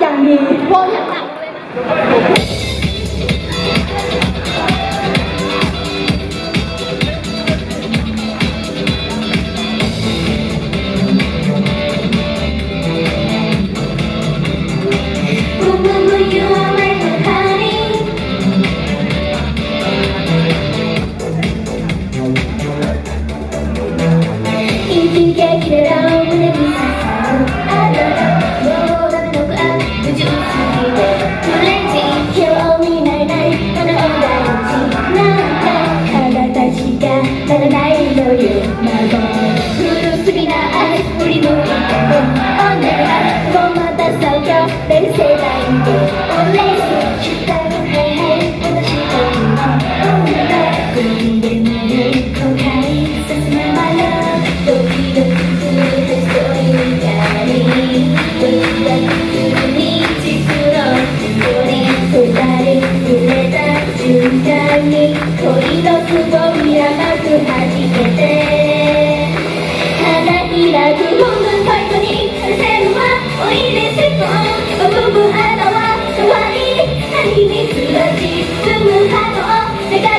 chẳng gì vô nhận nặng むあは可愛い何秘密の実むハー願い